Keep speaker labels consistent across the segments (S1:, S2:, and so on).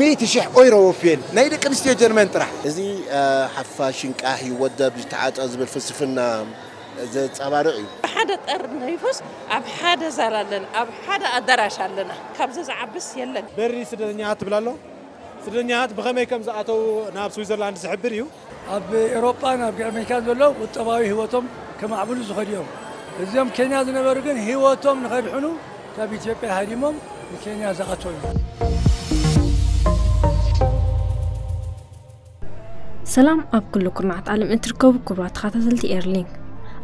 S1: مئة شح أورو وفين؟ نايد قنستيو جرمان طرح.
S2: إذي حفاشين كاهي ودا بتعات أزب الفلسفنا إذا تبارع
S3: حدا طر نيفوس أب حدا زرالن أب حدا أدراش لنا كابز زعبس يلن
S4: بري سدنيات بلالو سدنيات بغمي كم زعتو ناب سويسرلاند زحبر
S5: أب أوروبا ناب أمريكان بلو وطباوي هوتهم كما عملوا زخريهم እዞም ኬንያ ዝነበሩ ግን ህይወቶም ንኸድሕኑ ካብ ኢትዮጵያ ሃዲሞም ንኬንያ ዝኣተዩ
S6: سلام اب كل كرنات عالم انتركوب كرات خاتل دي ايرلينغ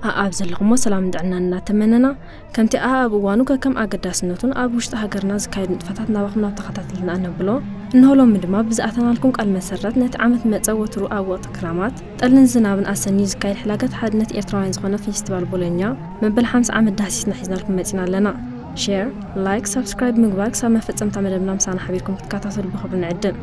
S6: اا زلغمو سلام دعنا نتمننا كمتي اا بوانوكا كم اقداس نوتون اب وشت هاجرنا زكايد فتاتنا وخنا تخاتلنا نبلو انه لو مدما بزعتنا لكم قال مسرات نت عامت متصوت رو اا وقت كرامات طلن زنابن اسني زكايد حلاقات حادنت ايرتراينز غنا فيستيفال بولينيا من بل عام داسيس نحزنا لكم متينا لنا شير لايك سبسكرايب مغبارك سامه فتصمت عملنا مسان حبيبكم تكاتاسل بخبر نعدم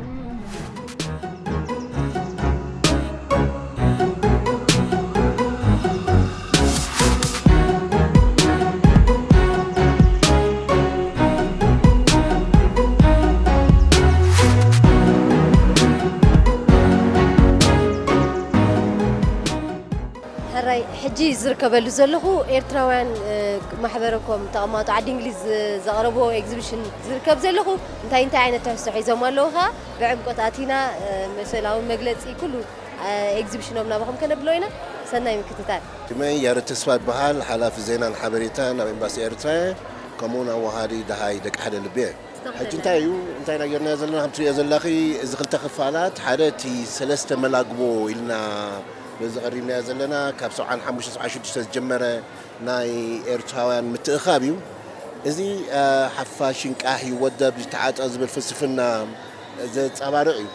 S7: ዝርከበሉ ዘለኹ ኤርትራውያን ማሕበረኮም ተቐማጡ ዓዲ እንግሊዝ ዘቕረቦ ኤግዚቢሽን ዝርከብ ዘለኹ እንታይ እንታይ ዓይነት ትሕዝቶ ሒዞም ኣለዉ ከዓ ብዕምቆት ኣቲና ምስላዊ መግለፂ ኩሉ ኤግዚቢሽኖም ናባኹም ከነብሎ ኢና ሰናይ ምክትታል
S2: ድመይ ያረ ተስፋ ይበሃል ሓላፊ ዜናን ሓበሬታን ኣብ ኤምባሲ ኤርትራ ከምኡውን ኣዋሃዲ ድሃይ ደቂ ሓደ ልብ እየ
S7: ሕጂ እንታይ
S2: እዩ እንታይ ናገርና ዘለና ከምትሪኦ ዘለኺ እዚ ክልተ ክፋላት ሓደ እቲ ሰለስተ መላግቦ ኢልና በዚ ቀሪብና ዘለና ካብ 75 ዝጀመረ ናይ ኤርትራውያን ምትእኻብ እዩ እዚ ሓፋሽ ንቃሕ ይወደብ ዝተዓጠ ዝብል ፍልስፍና ዘንፀባርቕ እዩ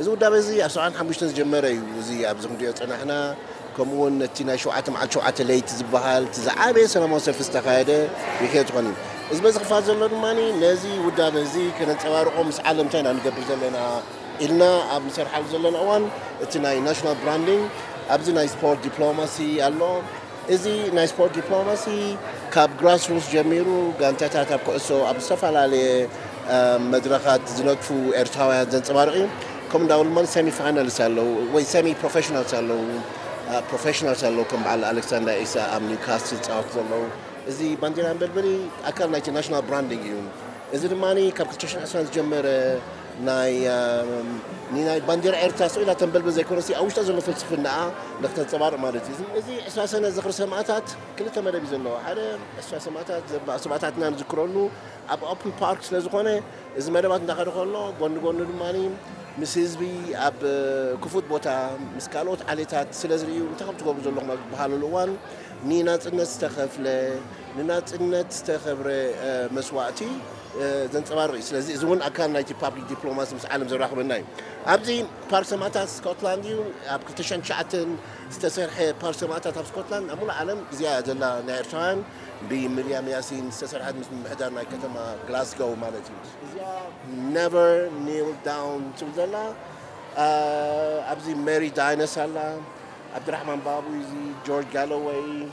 S2: እዚ ውዳበ እዚ ኣብ 75 ዝጀመረ እዩ እዚ ኣብዚ ክንሪኦ ፅናሕና ከምኡውን ነቲ ናይ 7 መዓል 7 ለይቲ ዝበሃል እቲ ዝዓበየ ሰላማዊ ሰልፊ ዝተካየደ ይክየት ኮን እዩ እዚ በዚ ክፋል ዘሎ ድማ ነዚ ውዳበ እዚ ከነንፀባርቆ ምስ ዓለም እንታይ ኢና ንገብር ዘለና ኢልና ኣብ ንሰርሓሉ ዘለና እዋን እቲ ናይ ናሽናል ብራንዲንግ ኣብዚ ናይ ስፖርት ዲፕሎማሲ ኣሎ እዚ ናይ ስፖርት ዲፕሎማሲ ካብ ግራስሩስ ጀሚሩ ጋንታታት ኣብ ኩዕሶ ኣብ ዝተፈላለየ መድረኻት ዝነጥፉ ኤርትራውያን ዘንፀባርቕ እዩ ከምኡ እንዳበሉ ድማ ሰሚ ፋይናልስ ኣለዉ ወይ ሰሚ ፕሮፌሽናልስ ኣለዉ ፕሮፌሽናልስ ኣለዉ ከም በዓል ኣሌክሳንደር ኢሳ ኣብ ኒውካስል ዝፃወቱ ዘለዉ እዚ ባንዴራ ንበልበሊ ኣካል ናይቲ ናሽናል ብራንዲንግ እዩ እዚ ድማኒ ካብ 220 ዝጀመረ ናይ ንናይ ባንዴራ ኤርትራ ስእላ ተንበልበል ዘይኮነ ኣብ ውሽጣ ዘሎ ፍልስፍና ንክተንፀባርቕ ማለት እዩ እዚ 20 ዘኽሪ ሰማዕታት ክልተ መደብ እዩ ዘለዎ ሓደ 20 ሰማዕታት ሰማዕታትና ንዝክረሉ ኣብ ኦፕን ፓርክ ስለ ዝኾነ እዚ መደባት እንዳኸደ ከሎ ጎኒ ጎኒ ድማ مسيزبي اب كفوت بوتا مسكالوت عليتات سلازريو تخب تقول زلوغ ما بحال الوان نينات النت تخفل نينات النت تخبر مسواتي زين تبارك سلازي زون اكان نايتي بابليك ديبلوماسي مس عالم زراخ بناي ابدي بارسماتا سكوتلانديو اب كتشن شاتن ستسرح بارسماتا سكوتلاند امول عالم زياده لا نيرتان بمريم ياسين سسر حد مثل مهدرنا كتما غلاسكو مالتي never kneel down to the law آه، أبزي ماري داينس هلا عبد الرحمن بابو زي جورج جالوي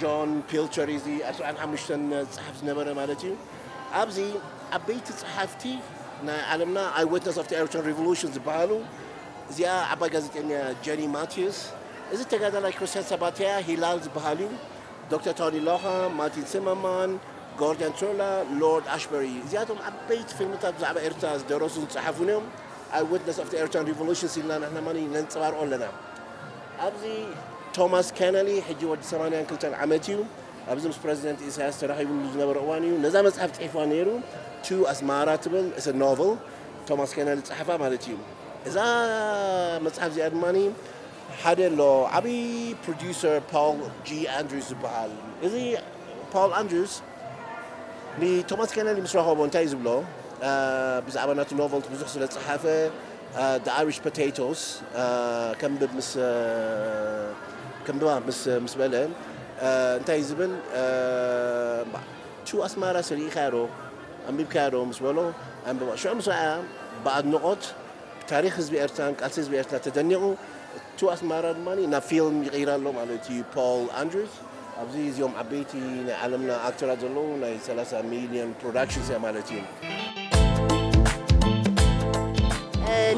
S2: جون بيلتشر زي أسعد حمشتن صحف نبرة مالتي أبزي أبيت صحفتي نا علمنا اي ويتنس اوف ذا ايرتون ريفولوشن زبالو እዚኣ عبا ጋዜጠኛ ጀኒ ماتيوس إذا ተጋዳላይ ክርስትያን ሰባትያ ሂላል هلال زبالو دكتور توني لوها مارتن سيمرمان جوردن ترولا لورد أشبري زيادهم عبيت فيلمتات بዛዕባ ኤርትራ ዝደረሱ ዝፀሓፉን እዮም ኣይ ዊትነስ ኣፍ ኤርትራን ሪቮሉሽን ኢልና ንሕና ማኒ ነንፀባርቆ ኣለና ኣብዚ ቶማስ ካነሊ ሕጂ ወዲ 82 ዓመት እዩ ኣብዚ ምስ ፕረዚደንት ኢሳያስ ተራኺቡሉ ዝነበረ እዋን እዩ ነዛ መፅሓፍ ፅሒፍዋ ነይሩ ቱ ኣስማራ ትብል እስ ኖቨል ቶማስ ካነሊ ፀሓፋ ማለት እዩ እዛ መፅሓፍ እዚኣ ድማኒ هذا لو أبي بروديوسر بول جي أندروز بحال. إذا بول أندروز لي توماس كان مسرحه بونتايز بلو بزعبا ناتو نوفل بزح سلة صحافة The Irish Potatoes. Uh, كم بمس uh, كم بما مس مس بلن انتاي بل شو اسماء راس اللي خيرو ام خيرو مس بلو. أم شو مسعى بعد نقط. تاريخ زبي ارتان قالت حزب ارتان تدنقوا تو اس مارد ماني نا فيلم ايران لو مال تي بول اندروز عزيز يوم عبيتي علمنا أكثر از لو نا سلاسا ميديان برودكشنز مال تي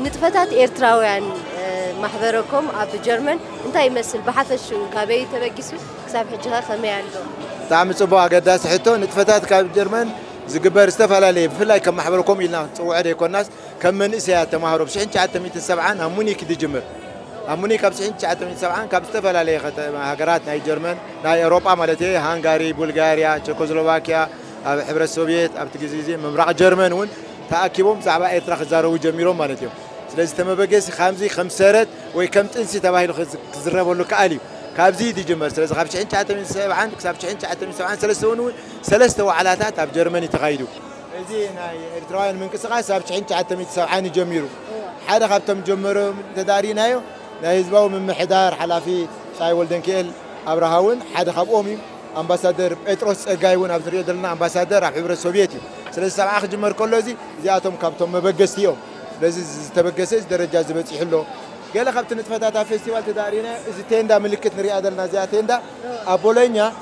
S7: نتفتات ايرتراو يعني محضركم اب جيرمان انت يمثل بحث الشو كابي تبكسو كساب حجها خمي عندهم
S1: تعمل صبوا قداس حتو نتفتات كاب جيرمان زقبر استفال لي بفلاي كم محضركم إلى توعد يكون ناس كم من اسيا تمهرب شحن تاع 107 هموني كي تجمر ኣሙኒ ካብ 1970 ካብ ዝተፈላለየ ሃገራት ናይ ጀርመን ናይ ኤሮጳ ማለት እየ ሃንጋሪ ቡልጋርያ ቸኮስሎቫኪያ ኣብ ሕብረት ሶቪየት ኣብቲ ግዜ ዜ ምምራቕ ጀርመን እውን ተኣኪቦም ብዛዕባ ኤርትራ ክዛረቡ ጀሚሮም ማለት እዮም ስለዚ ተመበገሲ ከምዚ ከም ሰረት ወይ ከም ጥንሲ ተባሂሉ ክዝረበሉ ከኣል እዩ ካብዚ ይጅመር ስለዚ ካብ 1970 ክሳብ 1973 እውን ሰለስተ ዋዕላታት ኣብ ጀርመን ተኻይዱ እዚ ናይ ኤርትራውያን ምንቅስቓስ ኣብ 1970 ይጀሚሩ ሓደ ካብቶም ጀመሮም ተዳሪናዮ نهزبو من محدار حلافي ساي ولدن كيل ابراهاون حد خبومي امباسادر بيتروس غايون ابزري درنا امباسادر حبر السوفيتي سلسل سبع اخ جمر كلوزي زياتهم كابتن مبغستيو لذي تبغسس درجه زبطي حلو قال خبت نتفتا تا فيستيفال تدارينا زي تيندا ملكت نري ادلنا زي تيندا ابولينيا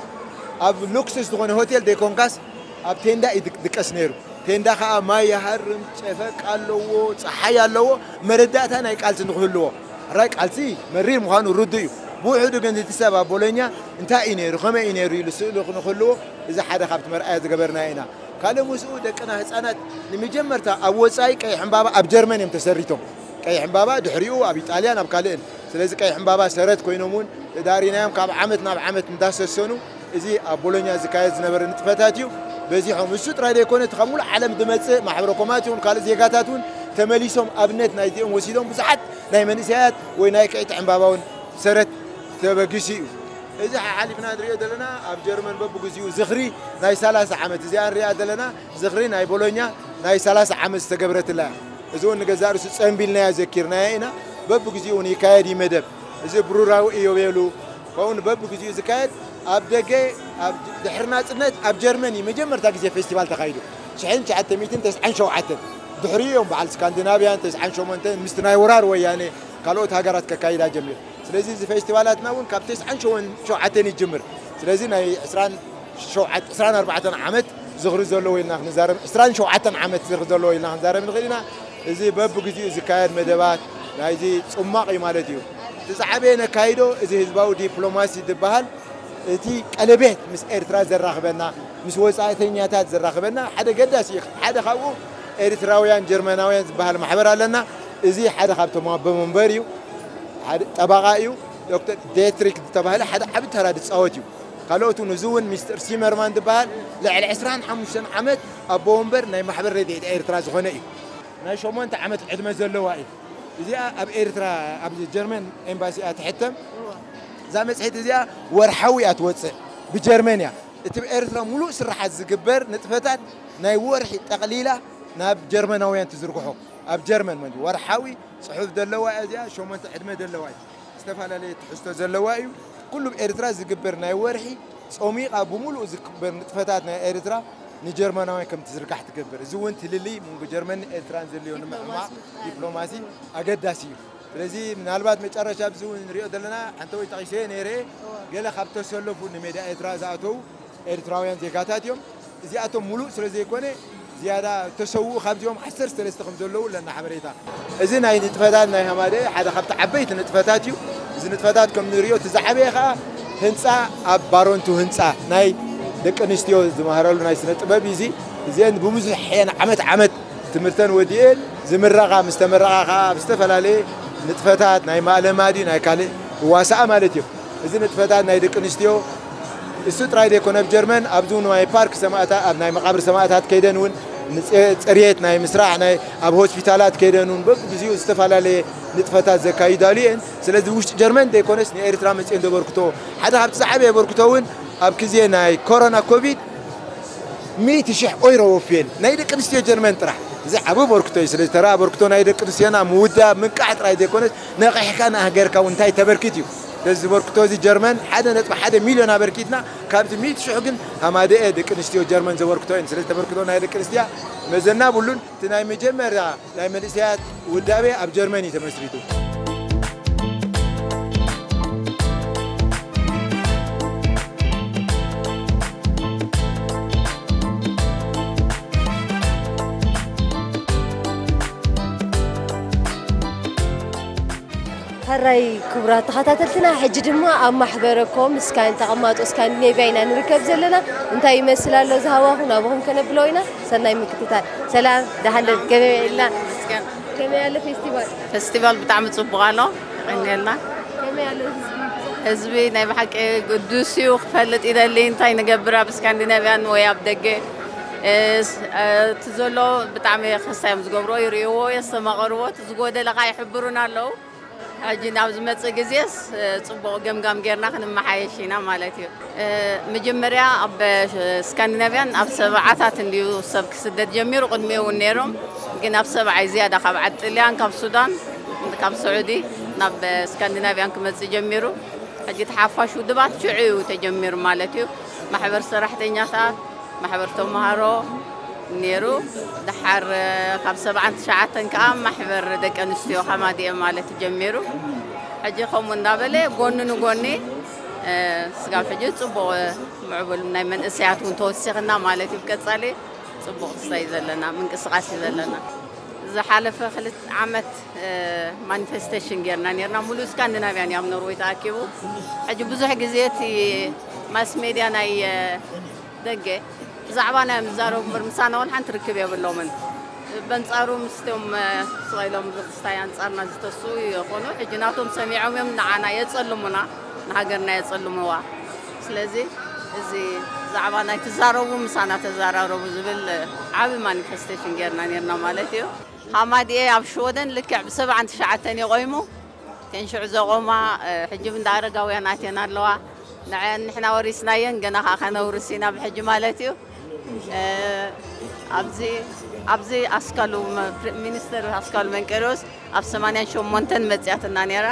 S1: اب لوكسس دون هوتيل دي كونكاس اب تيندا دكاس نيرو تيندا خا ما يحرم تفقالو صحيا لو مرداتنا يقال تنخلوه راي قالسي مرير مخانو رديو. بو عدو كنت تسابا بولينيا. انتا اينير خما اينير يلو سئلو خنخلو إذا حدا خابت مرأيات قبرنا اينا قالو موسو دكنا هسانات نمي جمرتا اوصاي كاي حمبابا أب جرمان يمتسريتو كاي حمبابا دحريو أب ايطاليان اب قالين سلازي كاي حمبابا سرت كوينومون دارينا يوم كاب عمت ناب عمت مداسة سونو. ازي أب بولينيا زكايز نبر نتفتاتيو. بزي حمسو ترايدي كونت خمول عالم دمتسي محبرو كوماتيون قال زيكاتاتون تمليسهم أبنات نايتهم وسيدهم بزحت ناي منسيات ويناي كعيت عن باباون سرت تبقيسي إذا حالي في نادر رياض لنا أب جرمن ببقيسي وزغري ناي سلاس عمت إذا عن رياض لنا زغري ناي بولونيا ناي سلاس عمت استقبرت لها إذا هو نجزار سوسان بيلنا ذكرنا هنا ببقيسي ونيكايدي مدب إذا برورو إيو يلو فهون ببقيسي زكايد أب دقة أب دحرنا أب جرمني مجمر تاكسي فيستيفال تقايدو شحن شعتميتين تسعين شو عتم ድሕሪኦም በዓል ስካንዲናቪያን ተስዓን ሸሞንተን ምስቲ ናይ ወራር ወያነ ካልኦት ሃገራት ከካይዳ ጀሚር ስለዚ እዚ ፌስቲቫላትና እውን ካብ ተስዓን ሸውዓተን ይጅምር ስለዚ ናይ 24 ዓመት ዝኽሪ ዘለዎ ኢልና ክንዛረብ 27 ዓመት ዝኽሪ ዘለዎ ኢልና ክንዛረብ ንኽእል ኢና እዚ በብግዚኡ ዝካየድ መደባት ናይዚ ፅማቕ እዩ ማለት እዩ ቲዛዕበየ ነካይዶ እዚ ህዝባዊ ዲፕሎማሲ ዝበሃል እቲ ቀለቤት ምስ ኤርትራ ዘራኽበና ምስ ወፃእተኛታት ዘራኽበና ሓደ ገዳሲ እዩ ሓደ ካብኡ ኤርትራውያን ጀርመናውያን ዝበሃል ማሕበር ኣለና እዚ ሓደ ካብቶም ኣቦ መንበር እዩ ሓደ ጠበቓ እዩ ዶክተር ዴትሪክ ዝተባህለ ሓደ ዓብ ተራ ዝፃወት እዩ ካልኦት እውን እዚ እውን ሚስተር ሲመርማን ዝበሃል ልዕሊ 25 ዓመት ኣቦ ወንበር ናይ ማሕበር ረድኤት ኤርትራ ዝኾነ እዩ ናይ 8 ዓመት ዕድመ ዘለዋ እዩ እዚኣ ኣብ ኤርትራ ኣብ ጀርመን ኤምባሲ እያ ትሕተም እዛ መፅሒት እዚኣ ወርሓዊ እያ ትወፅእ ብጀርመን እያ እቲ ብኤርትራ ሙሉእ ስራሓት ዝግበር ንጥፈታት ናይ ወርሒ ጠቕሊላ ناب جرمن أو ينتزرقه أب جرمن مندي ورحوي صحف دلوا أزياء شو ما تحدم دلوا أي استفعل لي تحسته دلوا أيو كله بإريترا زكبرنا ورحي سامي أبو مولو زكبر فتاتنا إريترا نجرمن أو ينكم تزرق حتى كبر زوين تللي من جرمن إريترا زليون مع مع
S7: دبلوماسي
S1: أجد داسي لذي من البعض متشرش شاب زوين ريو دلنا أنت وي تعيشين إيري قال خبطوا سلفوا نمدا إريترا زعتو إريترا وين زكاتاتيوم زي أتو مولو سلزي كونه زياده تشو خمتيوم حسر سلسته ከምዘለዉ ለና ሓበሬታ እዚ ናይ ንጥፈታት ናይ ሃማደ ሓደ ካብቲ ዓበይቲ ንጥፈታት እዩ እዚ ንጥፈታት ከም ንሪኦ እቲ ዝዓበየ ከዓ ህንፃ ኣብ ባሮንቱ ህንፃ ናይ ደቂ ኣንስትዮ ዝመሃረሉ ናይ ስነ ጥበብ እዩ እዚ እዚአን ብብዙሕ ሕየን ዓመት ዓመት ትምህርተን ወዲአን ዝምረቓ ምስ ተመረቓ ከዓ ኣብ ዝተፈላለየ ንጥፈታት ናይ ማእለማድዩ ናይ ካልእ ዋሳእ ማለት እዮም እዚ ንጥፈታት ናይ ደቂ ኣንስትዮ እሱ ጥራይ ዘይኮነ ኣብ ጀርመን ኣብዚ ናይ ፓርክ ሰማእታት ኣብ ናይ መቃብር ሰማእታት ከይደን እውን ريتناي مسرعناي ابو هوسبيتالات كيدنون بزيو استفالالي نطفتا زكاي داليين سلازي وش جرمان ديكونس ني اريترا مسين دبركتو حدا حب صحاب يبركتوون اب كزيناي كورونا كوفيد 100 شح اويرو وفين ناي دقنستي جرمان طرح زي ابو بركتو سلازي ترى بركتو ناي دقنسينا مودا من قعط راي ديكونس نقي حكانا هاجر كاونتاي تبركتيو زوركتوزي جرمن حدا نتبع حدا مليون أبركيتنا كابت ميت شو حقن هما دقيقة دك نشتيو جرمن زوركتوزي إن سلسلة بركتونا هاي دكريستيا مزنا بقولن تنايم جمر لا لا مدرسيات ودابي أب جرمني تمسريتو
S7: هاي كبرات حتى لنا حجد ما أم محبركم سكان تقمات وسكان نبينا نركب زلنا أنت أي مثل الله زهوا هنا وهم كنا بلوينا سنة مكتتار سلام دهن لنا كم يلا كم يلا فيستيفال
S8: فيستيفال بتعم تصبغانا إن يلا
S7: كم يلا
S8: حزبي نبحك قدوسي وخفلت إذا اللي أنت أي نجبرة بس كان دنا بيان ويا بدقة تزولو بتعمي خصائم زغبرو يريو يسمع غروه تزغوده لغاي يحبرونا لو ሕጂ ናብ ዝመፅእ ግዜስ ፅቡቅ ገምጋም ጌርና ክንመሓየሽ ኢና ማለት እዩ መጀመርያ ኣብ ስካንዲናቪያን ኣብ ሰብዓታት እንድዩ ሰብ ክስደት ጀሚሩ ቅድሚኡ እውን ነይሮም ግን ኣብ ሰብዓይ ዝያዳ ካብ ዓዲ ጥልያን ካብ ሱዳን ካብ ስዑዲ ናብ ስካንዲናቪያን ክመፅእ ጀሚሩ ሕጂ ተሓፋሽ ውድባት ሽዑ እዩ ተጀሚሩ ማለት እዩ ማሕበር ሰራሕተኛታት ማሕበር ተምሃሮ نيرو. دحر خمسة بعد تسعة كأم محور دك أنستيو حمادي أمالة تجمرو حجي خم النابلة قنن نقولني آه، سقام حجي صبوا آه، معقول من من إسيات ونتوسخنا مالة تبكت صلي صبوا صيد لنا من قصقاس لنا إذا حالف خلت عمت آه، مانيفستيشن جيرنا نيرنا. مولو سكاندنافيان يام نروي تاكيبو حجي بزوح قزيتي ماس ميديا ناي دقي ብዛዕባ ናይ ምዛረቡ ምርምሳና እውን ሓንቲ ርክብ የብሎምን በንፃሩ ምስቶም ስራኢሎም ዝክስታይ ኣንፃርና ዝተሱ ይኾኑ ሕጂ ናቶም ሰሚዖም እዮም ንዓና የፀልሙና ንሃገርና የፀልምዋ ስለዚ እዚ ዛዕባ ናይ ትዛረቡ ምሳና ተዘራረቡ ዝብል ዓብ ማኒፌስቴሽን ጌርና ነርና ማለት እዩ ሃማድኤ ኣብ ሽወደን ልክዕ ብሰብዓን ትሽዓተን የቆይሙ ተንሽዑ ዘቆማ ሕጂብ እንዳ ኣረጋውያን ኣትየን ኣለዋ ንሕና ወሪስናየን ገና ከዓ ከነውርስ ኢና ብሕጂ ማለት እዩ ኣብዚ ኣብዚ ኣስካሉ ሚኒስተር ኣስካሉ መንቀሮስ ኣብ 88 መፅያትና ነይራ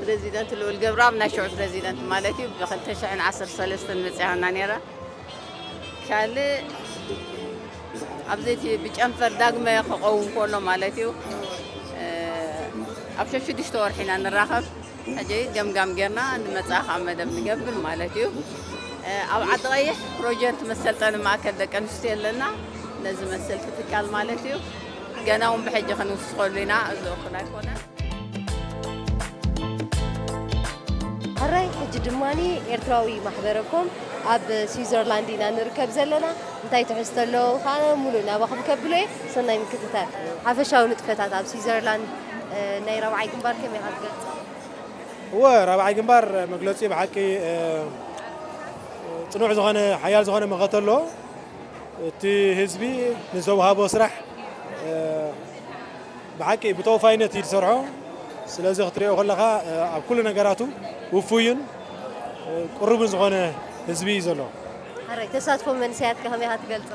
S8: ፕሬዚደንት ልኡል ገብርኣብ ናይ ሽዑ ፕሬዚደንት ማለት እዩ ብ213 መፅያና ነይራ ካልእ ኣብዘይቲ ብጨንፈር ዳግመ ክኸውን ከሎ ማለት እዩ ኣብ ሸሽዱሽተ ወርሒ ኢና ንራኸብ ሕጂ ገምጋም ጌርና ንመፅእ ካብ መደብ ንገብር ማለት እዩ آه، أو عطريح بروجيت مسلطان ما كده كان مستيل لنا. لازم مسلط في كل مالتي. جانا أم بحجة خنوصقول لنا. أزو خنا كنا
S7: هرأي حج دماني إرتراوي محبركم أب سويسرلاندي نركب زلنا. نتاي تحستلو خانا مولونا بخب كبلي صنع مكتتر حفشاو نتفتات أب سويسرلاند آه، ناي روعي كمبار كمي
S4: هو روعي كمبار مقلوطي بحكي آه، ጽኑዕ ዝኾነ ሓያል ዝኾነ መቐት ኣሎ እቲ ህዝቢ ንዝተዋሃቦ ስራሕ ብሓቂ ብተወፋይነት እዩ ዝሰርሖ ስለዚ ክትሪኦ ከለኻ ኣብ ኩሉ ነገራቱ ውፉይን ቁርብን ዝኾነ ህዝቢ እዩ ዘሎ
S7: ተሳትፎ መንእሰያት ከመይ ኢኻ ትገልፆ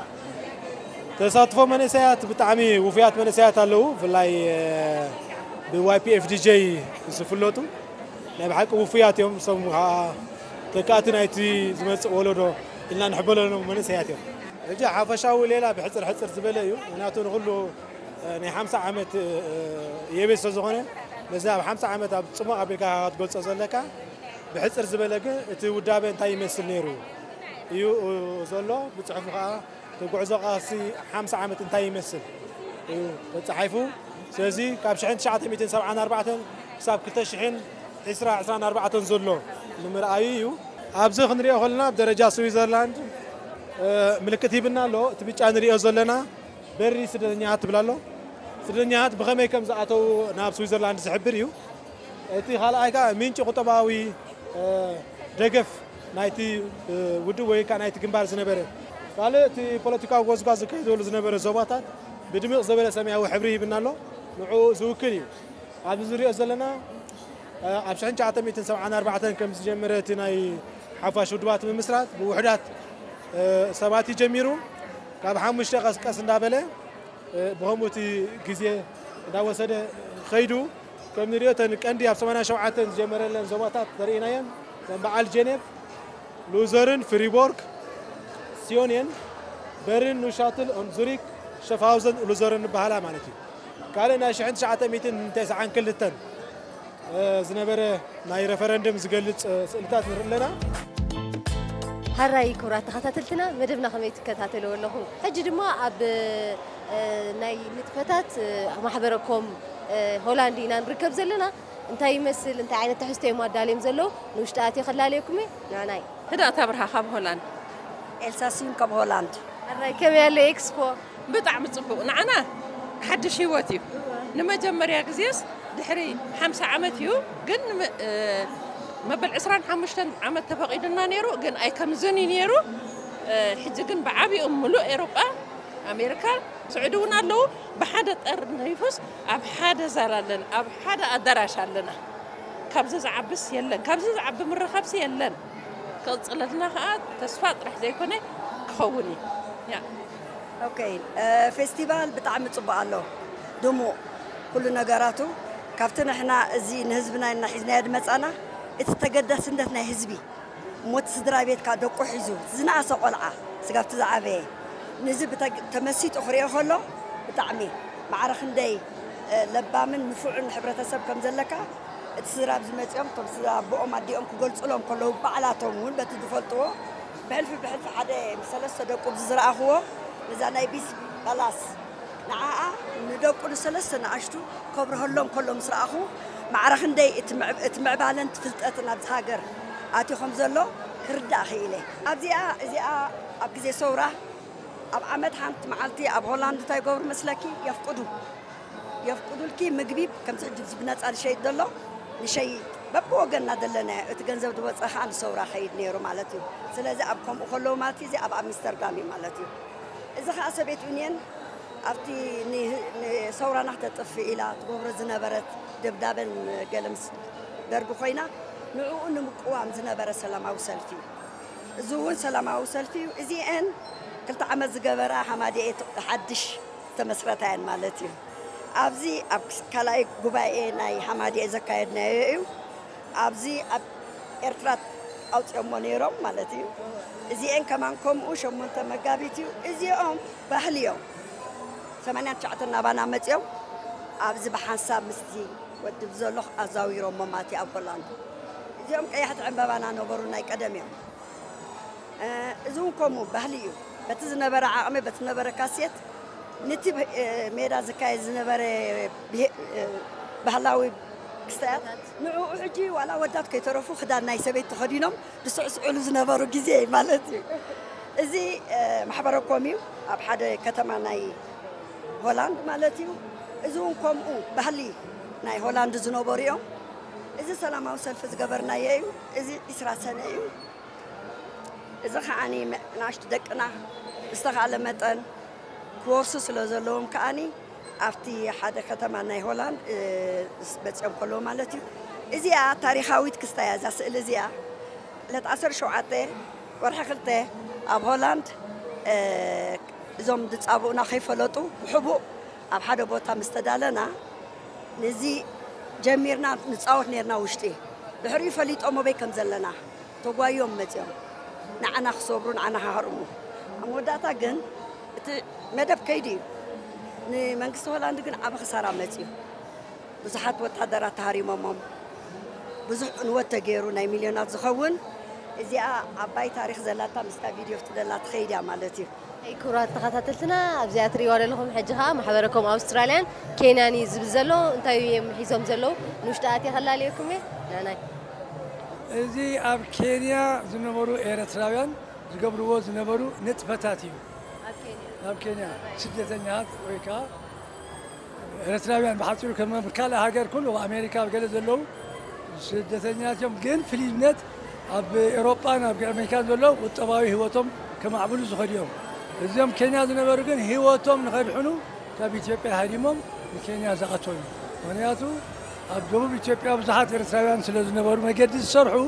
S4: ተሳትፎ መንእሰያት ብጣዕሚ ውፉያት መንእሰያት ኣለዉ ብፍላይ ብዋይፒኤፍዲጄ ዝፍለጡ ናይ ብሓቂ ውፉያት እዮም ሶም ከዓ تكاتنا يتي زمس ولدو إلا نحبله لنا من سياتي رجع حافشاو ليلا بحصر حصر زبليو وناتو نغلو ني حمسة عمت يبس زغنة بس ده بحمسة عمت أبتسمع أبيك هاد قلت أزلكا بحصر زبلك تي ودابة تاي مسنيرو يو زلو بتعرف قا تقول زقا سي حمسة عمت تاي مسن بتعرفو سيزي كابشحن شعاتي ميتين سبعة أربعة ساب كتشحن عسرة عسران أربعة تنزل له المرأيو أبزه خنري أخلنا بدرجة سويسرلاند. آه، ملكتي بنا له تبي كان ري أزلنا بري سدنيات بلا له سدنيات بخمة كم زعتو ناب سويسرلاند زحبريو أتي حال أيكا مين شو خطباوي آه، دعف نايتي آه، ودو ويكا نايتي كمبار زنبرة. قال تي بوليتيكا غوزغا زكاي دول زنبرة زباتا بدمي زبرة سمي أو حبري بنا له نعو زوكني هذا زري أزلنا أب شحن جات ميت سبعة أربعة كم جمرت ناي حفاش ودوات من مسرات بوحدات آه، سباتي جميرو. كاب حام مشتاق أسكاس نابلة آه، بهموتي جزية دا وسادة خيدو. كم نريد تنك عندي أب سمعنا شو عتن جمرت لنا زواتات ترينا يم لما على جنب لوزرن فريبورغ سيونين برن نشاطل أم زوريك شفاوزن لوزرن بهلا مانتي. قالنا شحن جات ميت تسعة كل التن ዝነበረ ናይ ረፈረንደም ዝገልጽ ስእልታት ንርኢ ኣለና
S7: ሃራይ ክቡራት ተኸታተልትና መደብና ከመይ ትከታተልዎ ኣለኹም ሕጂ ድማ ኣብ ናይ ንጥፈታት ማሕበረኮም ሆላንድ ኢና ንርከብ ዘለና እንታይ ይመስል እንታይ ዓይነት ትሕዝቶ እዮም ኣዳልዮም ዘለዉ ንውሽጢ ኣትየ ከላለየኩም ንዕናይ
S3: ህዳእታ ብርሃ ካብ ሆላንድ
S9: ኤልሳሲን ካብ ሆላንድ
S7: ኣራይ ከመይ ያለ ኤክስፖ
S3: ብጣዕሚ ፅቡቅ ንዓና ሓድሽ ሂወት እዩ ንመጀመርያ ግዜስ ድሕሪ 50 ዓመት እዩ ግን መበል 25 ዓመት ተፈቒዱና ነይሩ ግን ኣይ ከምዝን እዩ ነይሩ ሕጂ ግን ብዓብኡ ሙሉእ ኤሮጳ ኣሜሪካ ስዑድ እውን ኣለዉ ብሓደ ጠርኒፉስ ኣብ ሓደ ዛል ኣለና ኣብ ሓደ ኣዳራሽ ኣለና ካብዚ ዝዓብስ የለን ካብዚ ዝዓቢ ምረኻብሲ የለን ክቕፅለትና ከዓ ተስፋ ጥራሕ ዘይኮነ ክኸውን እዩ
S9: ኦኬይ ፌስቲቫል ብጣዕሚ ፅቡቅ ኣሎ ድሙቕ ኩሉ ነገራቱ كافتنا حنا زي نهزبنا إن حزنا هاد مسألة اتتجدد سندتنا هزبي موت صدر بيت كادوك حزو زنا سقلعة سقفت زعبي نزب تج تمسيت أخرية خلو بتعمي مع رخن داي لبا من مفعول حبرة سب كم زلكا اتصدر بزمت يوم طب صدر بقوم عدي أم كقول سلام كله بعلى تومون بتدفلتو بحلف بحلف حدا مثلا صدق وبزرع هو نزانا يبيس خلاص نعاق ندوب كل سلسة نعشتو كبره اللهم كلهم سرقو معرخن داي اتمع اتمع بالنت فلتقت نتهاجر عتي خمسة لو كرد أخيله أبزيا أبزيا أبزيا صورة. أب عمد حنت معلتي أب هولندا تاي كبر مسلكي. يفقدو. يفقدو الكي مجبيب كم تجيب زبنات على شيء دلو. لشيء ببو جنا دلنا. اتجنزو دوت أخان صورة خيد نيرو معلتي سلسة أبكم أخلو معلتي زي أب أمستردامي معلتي إذا خاصة بيت أرتي ني ني ثورة نحت تطفي إلى تغور زنابرت دبدابا قلمس درب خوينا نعو أن مقوام زنابرة سلام أو سلفي زون سلام أو سلفي إزي أن قلت عمز قبرا حمادي حدش تمسرتين مالتي أبزي أب كلاي قبائي ناي حمادي زكايد نايو أبزي أب إرترات أو تيموني روم مالتي إزي أن كمان كوم أوشم منتمقابيتي إزي أم بحليو ثمانية تشعة نابانا متيو أبز بحنساب مستي ودب زلوخ أزاويرو مماتي أب هولندا እዚኦም ቀያሕቲ ዕምበባና ነበሩ ናይ ቀደም እዮም እዚ እውን ከምኡ ባህሊ እዩ በቲ ዝነበረ ዓቕሚ በቲ ዝነበረ ካሴት ነቲ ሜዳ ዝካየድ ዝነበረ ባህላዊ ክስተያት ንዕኡ ሕጂ ዋላ ወዳት ከይተረፉ ክዳን ናይ ሰበይት ተኸዲኖም ዝስዕስዕሉ ዝነበሩ ግዜ ማለት እዩ እዚ ማሕበረ ኮም እዩ ኣብ ሓደ ከተማ ናይ هولاند مالتيو ازون قوم أو بهلي ناي هولاند زنوبوريو از سلام أو سلف زغبرنا ييو از اسرا سنهيو از خاني ناشت دقنا استغال متن كوسو سلو زلوم كاني افتي حدا كتما ناي هولاند بتصم كلو مالتيو ازيا تاريخاويت كستايا زاس الزيا لتعصر شعاته ورحلته اب هولاند أه زوم دتصابونا خيفلطو وحبو اب حدا بوتا مستدالنا نزي جميرنا نتصاوت نيرنا وشتي بحري فليط امو بي كم زلنا توغوا يوم متيو نعنا خصوبرون أنا هارمو امو داتا جن ات مدب كيدي ني منكسو هولاند جن اب خسارا متيو بزحات وتحدرات هاري مامم بزح نوتا غيرو ناي مليونات زخون እዚኣ ዓባይ ታሪክ ዘላታ ምስታ ቪድዮ ትደላ ትኸይድ እያ ማለት እዩ
S7: ክቡራት ተኸታተልትና ኣብዚኣ ትርእይዋ ዘለኹም ሕጂ ከዓ ማሕበረከም ኣውስትራልያን ኬንያን እዩ ዝብል ዘሎ እንታይ እዮም ሒዞም ዘለዉ ንውሽጢ ኣትየ ከላለየኩም እየ ናናይ
S5: እዚ ኣብ ኬንያ ዝነበሩ ኤረትራውያን ዝገብርዎ ዝነበሩ ንጥፈታት እዩ ኣብ ኬንያ ስደተኛታት ወይ ከዓ ኤረትራውያን ብሓፂሩ ከም ካልእ ሃገር ኩሉ ኣብ ኣሜሪካ ኣብ ገለ ዘለዉ ስደተኛት እዮም ግን ፍልይነት ኣብ ኤሮጳን ኣብ ኣሜሪካን ዘለዉ ቁጠባዊ ሂወቶም ከማዕብሉ ዝኸዱ እዮም እዚኦም ኬንያ ዝነበሩ ግን ሂወቶም ንኸድሕኑ ካብ ኢትዮጵያ ሃዲሞም ንኬንያ ዝኣተው እዩ ምክንያቱ ኣብ ደቡብ ኢትዮጵያ ብዙሓት ኤርትራውያን ስለ ዝነበሩ መገዲ ዝሰርሑ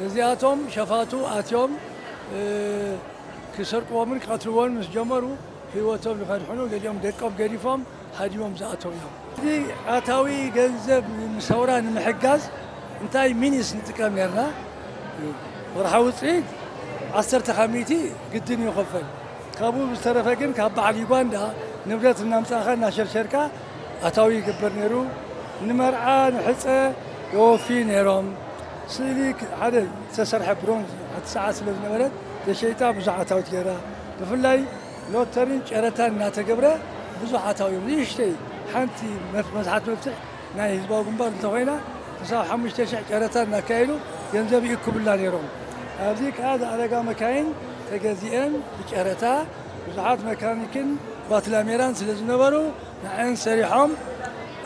S5: ነዚኣቶም ሸፋቱ ኣትዮም ክሰርቅዎምን ክቐትልዎን ምስ ጀመሩ ህይወቶም ንኸድሕኑ ገሊኦም ደቆም ገዲፎም ሃዲሞም ዝኣተው እዮም እዚ ኣታዊ ገንዘብ ምሰውራ ንምሕጋዝ እንታይ ሚኒስ ንጥቀም ነርና ورحاوت وصيد عسرت خميتي قدني يخفل. كابو مسترفقن كاب على يوغندا نبدأت نامصاخا ناشرشركا أتاوي كبر نرو نمر عن نحصة يوفي نيرام سليك حدا تسرح برونز حتى ساعة سلف نبرت تشيتا بزع أتاوي كيرا بفلاي لو لوترين شرتان ناتقبرة بزع أتاوي. ليش تي حنتي مف مزحت مفتح. ناي هزبا قنبار تغينا تساو حمش تشع شرتان ناكيلو ينجب يكون لنا يروم هذيك هذا على قام كاين تجازيان بكارتا وزعات مكانيكين باتلا ميران سلاز نورو نعين سريحهم.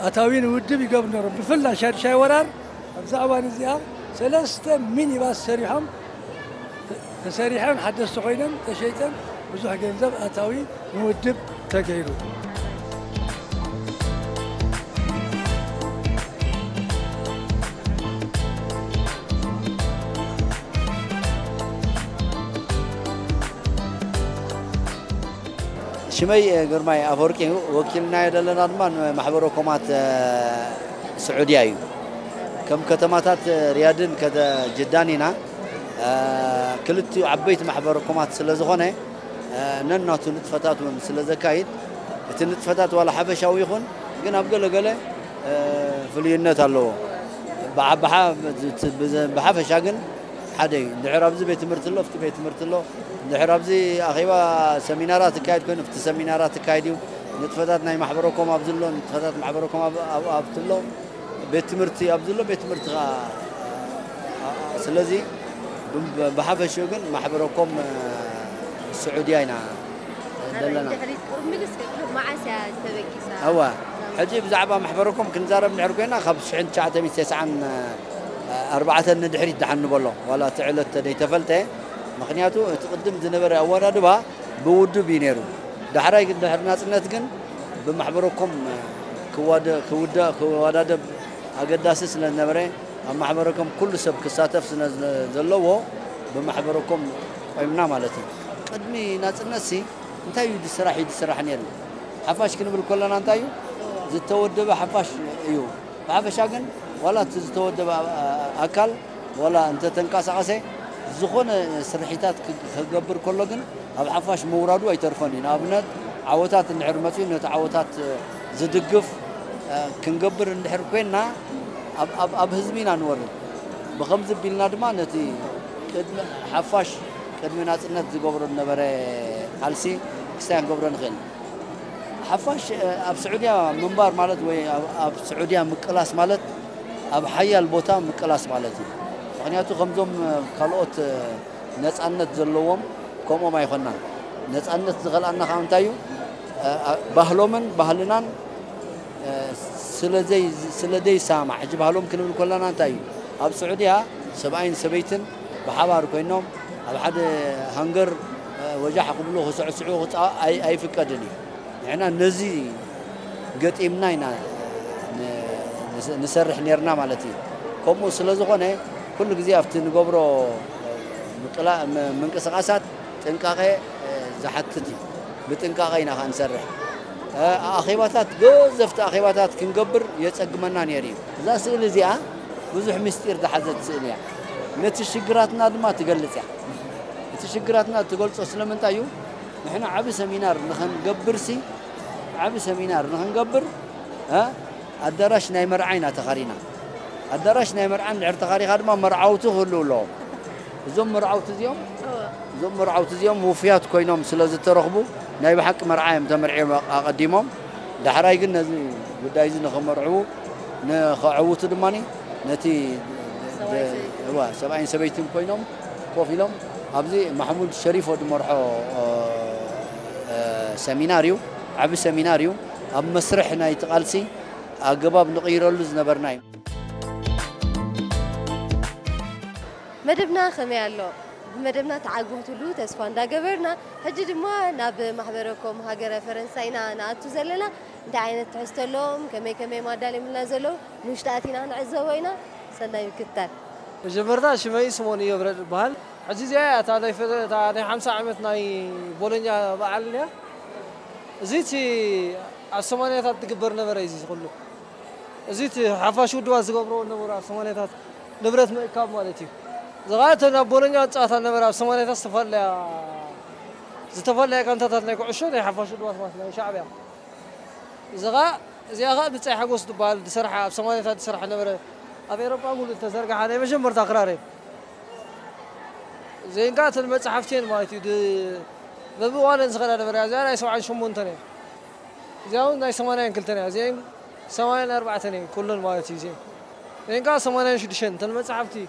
S5: أتاوين ودي بقبل بفلا شهر شاي ورار بزعوان زيار سلاستا ميني باس سريحهم. تسريحهم حدث سخينا تشيتا وزوح جنزب اتاوي مودب تجيرو.
S10: شمي آه، قرماي أفوركي يعني وكلنا يدلنا أدمان آه، محبرو كومات آه، سعودية. أيو كم كتماتات ريادن كذا جدانينا. كلت عبيت محبر وكمات سلزخونة. نناتو نتفتات من سلزكايد تنتفتات ولا حبش أو يخون قنا بقول قلة في الينات الله بحفش أجن حدي دحر ابزي بيت مرت له في بيت مرت له دحر ابزي اخيبا سمينارات كايد كون في سمينارات كايديو نتفادات ناي محبركم ابزلو نتفادات محبركم ابتلو بيت مرتي ابزلو بيت مرت غا سلازي بحف الشغل محبركم السعوديه هنا دلنا
S7: هو حجي
S10: بزعبه محبركم كنزار من عرقينا خبش عند شعته أربعة ندحري دحن بالله ولا تعلت دي تفلتة. مخنياتو تقدم ذنبر أول أدبا بودو بينيرو. دحرايك دحر ناس نتقن بمحبركم كواد كودا كواد أدب أقداسس للنبرة محبركم كل سب كساتف سنة ذلوه بمحبركم قيمنا مالتي. قدمي ناس الناسي انتايو دي سراح يدي سراح نيرو. حفاش كنبل كلنا انتايو؟ زي تودب حفاش ايو حفاش اقن ولا تتودب أكل ولا أنت تنقص عسي زخون سرحيتات كقبر كلهن أبو عفاش مورد ويترفني نابنات عوتات النعرمتي نت عوتات زدقف كنقبر النحركينا أب أب أب هزمين أنور بخمس بيلنا دمان نتي كدم حفاش كدمينات النت قبر النبرة خالسي كسان قبر نغل حفاش أب سعودية منبار مالت وي أب سعودية مكلاس مالت اب حيال بوتا مقلاص مالتي مخنياتو خمزوم كالوت نصانت زلوهم كومو ما يخنان نصانت زغلانا خامتايو باهلومن باهلنان سلدي سلدي سامع حجي باهلوم كنبل كلنا نتايو اب سعوديا سبعين سبيتن بحبار كوينوم اب حد هنجر وجاح قبلوه سعو سعو اي اي فكادني إحنا نزي قد امناينا نسرح نيرنا مالتي كومو سلازوغوني كل جزية في تنقبرو مطلع من كسقاسات تنقاقي زحتتي بتنقاقينا خانسرح أخيباتات جوزفت أخيباتات كنقبر يتسقمنا نيري ذا سئل زيا بزح مستير ده حزت سئل يعني نتشقراتنا ما تقلت يعني نتشقراتنا تقول تسلم انت ايو نحن عبي سمينار نخن قبر سي عبي سمينار نخن قبر ها أه؟ ادرش ناي مرعينا تخرينا ادرش ناي مرعن ارتغاري غادما مرعوتو هلو لو زوم مرعوت زيوم زوم مرعوت زيوم وفيات كوينوم سلاز ترخبو ناي بحق مرعايم تمرعيم اقديمهم دحراي قلنا زي وداي زين خمرعو نخعوت دماني نتي وا 70 70 كوينوم كوفيلوم ابزي محمود الشريف ود مرحو آه آه سيميناريو عب سيميناريو ام مسرحنا يتقالسي أقباب نغير اللز نبرناي
S7: مدبنا خمي الله بمدبنا تعاقم تلو تسفان دا قبرنا هجد ما ناب محبركم هاقرة فرنساينا ناتو زللا دا عينة تحستلوم كمي كمي ما دالي من نزلو مشتاتينا نعزوينا سنة يكتر
S11: جبرنا شما يسمون يبرد بهل عزيزي إيه تاني تاني حمسة عمتنا بولينيا بعلنيا زيتي السمانية تتكبرنا برايزي تقول له زيت حفاش ودوا زغبرو نبرا سمانيتا نبرت ميكاب مالتي زغات أنا بولنيا تاعتا نبرا سمانيتا سفر لي زتفر لي كانت تاعتا نيكو عشوني حفاش ودوا ثمات لي شعبيا زغا زي غا بتاعي حقوس دبال سرحة سمانيتا سرحة نبرا ابي ربا أقول انت زرقا حالي مش مرتا قراري زين قالت المتحفتين مالتي دي ببوالن زغلا نبرا زي أنا يسوى عن شمون تاني زي أنا يسوى عن شمون زين سمعين أربعة تنين كل المواتي زين إن قال سمعين شو دشنت المتصحفتي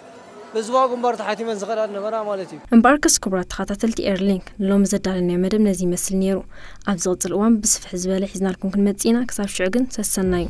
S11: بزواق مبارت حتي من زغر أنا برا مالتي
S6: مبارك سكبرات خطة تلت إيرلينك لوم زد على نعمة من زي مثل أفضل الأوان بس في حزب الحزن أركون كن متينا كسر شعجن سسناي